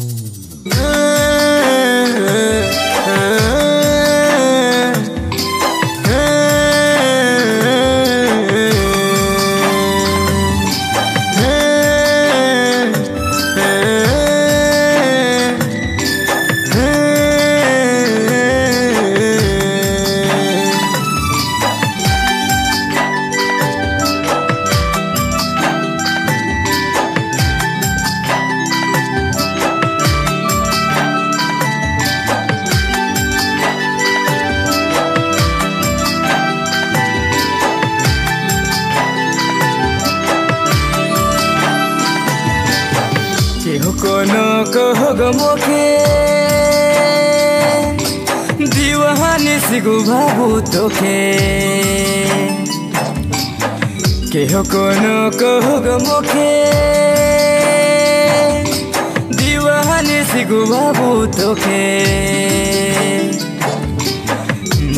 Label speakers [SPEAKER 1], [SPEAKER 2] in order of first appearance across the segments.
[SPEAKER 1] Yeah. दोनों को हो के दीवाने सिगु बाबू तो के के हो कोनो को हो गमो के दीवाने सिगु बाबू तो के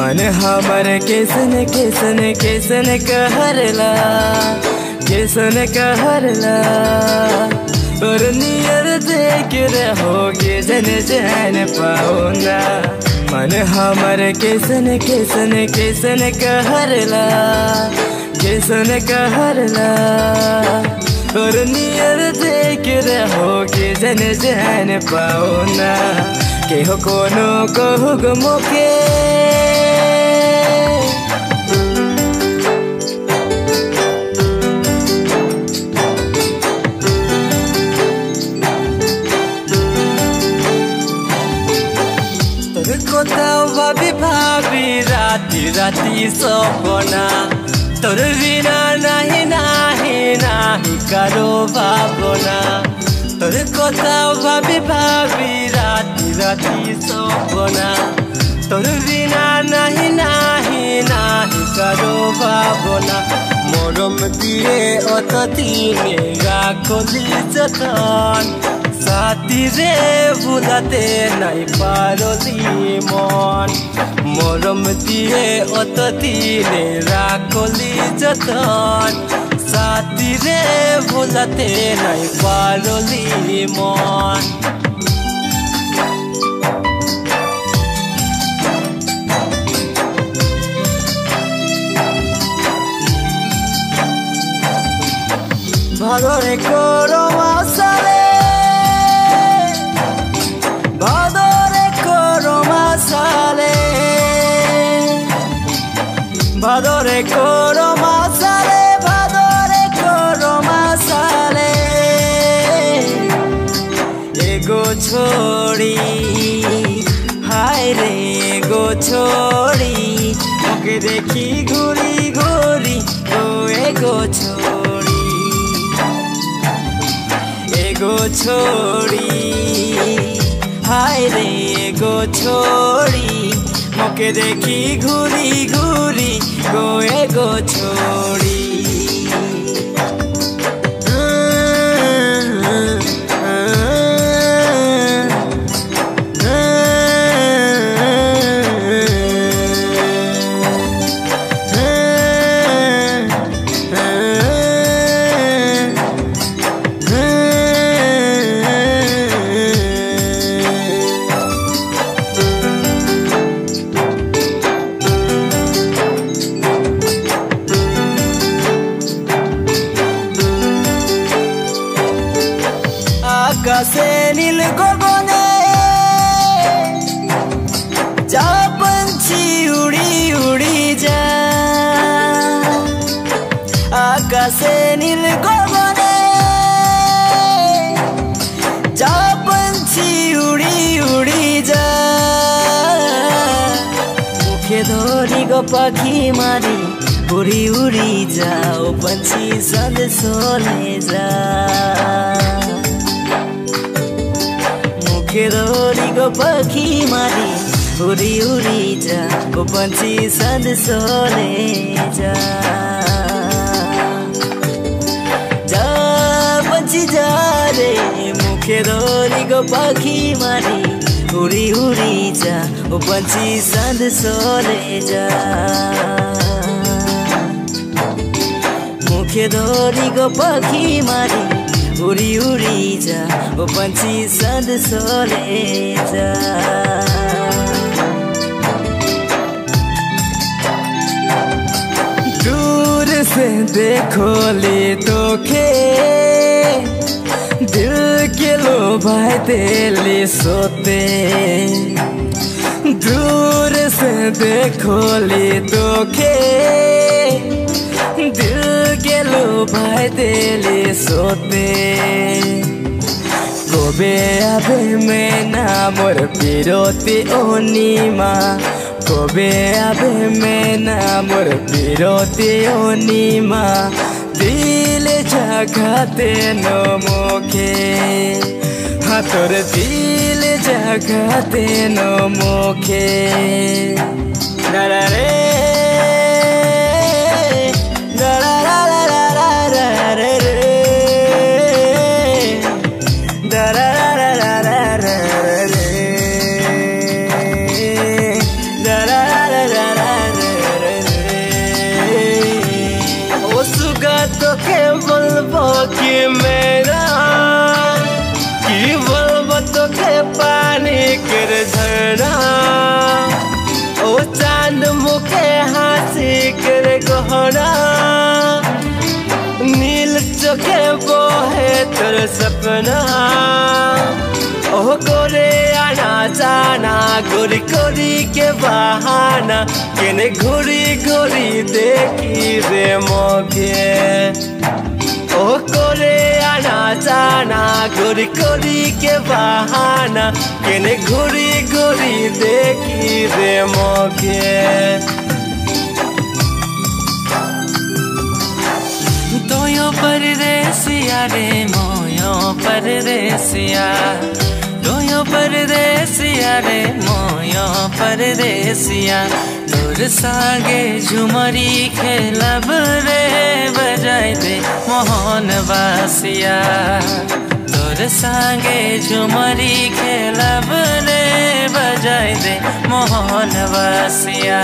[SPEAKER 1] मन हमर केसन केसन केसन कहरला केसन कहरला। और नियर देख रहोगे, जन जन पाओना मन हमर कैसन कैसन कैसन कहरला कैसन कहरला। और नियर देख रहोगे, जन जन पाओना केहो कोनो कहूग मोके রাতি সপনা তোর বিনা নাহি নাহি নাহি কারো ভাবনা তোর কোথাও ভাবি ভাবি রাতি রাতি সপনা তোর বিনা নাহি নাহি নাহি কারো ভাবনা মরম দিয়ে অত দিনে রাখলি যতন সাথী রে ভুলাতে নাই পারলি মন। মরম দিয়ে অত দিনে রাখলি যতন। সাথী রে ভুলাতে নাই পারলি মন। ভাদরে করো ভাদরে করো মাসালে, ভাদরে করো মাসালে। এগো ছোড়ি, হায় রে এগো ছোড়ি ওকে দেখি ঘুরি ঘুরি, ও এগো ছোড়ি। এগো ছোড়ি, হায় রে এগো ছোড়ি। তোমাকে দেখি ঘুরি ঘুরি গোয়ে গো ছড়ি আকাশে নীল গগনে যা পঞ্ছি উড়ি উড়ি যা মুখে ধরি গো পাখি মারি উড়ি উড়ি যাও পঞ্ছি সদ সোলে যা মুখে ধরি গো পাখি মারি উড়ি উড়ি যা গো পঞ্ছি সদ সোলে যা केरोरीको पखी माने उड़ी उरी जा, ओ पछि सधैँ सोले जा। मुखेदोरीको पखी माने उरी उरी जा, ओ पछि सधैँ सोले जा। दूर से देखो ले तो खे के लो भाई तेले सोते दूर से देखो ले तो खे दिल के लो भाई तेले सोते কবে আবে মেনা মোর বিরতি অনিমা কবে আবে মেনা মোর বিরতি অনিমা দিলে জাগাতে নমুখে হাতর দিলে জাগাতে নমুখে রে তোকে বলব কি করে গহরা নীল চোখে বহে তোর সপনা ও করে আনা জানা গড়ি করি কে বাহানা কেনে ঘুরি ঘুরি দেখি রে মগে ও করে আনা জানা গড়ি করি কে বাহানা কেনে ঘুরি ঘুরি দেখি রে মগে
[SPEAKER 2] परदेसिया रे मोयो परदेसिया तोयो परदेसिया रे, मोयो परदेसिया तोर सागे झुमरी खेलब रे बजाय दे मोहन वासिया। तोर सागे झुमरी खेलब रे बजाय दे मोहन वासिया।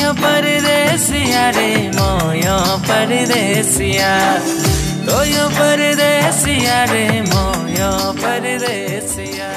[SPEAKER 2] मोयो परदेसिया रे मोयो परदेसिया तोयो परदेसिया रे मोयो परदेसिया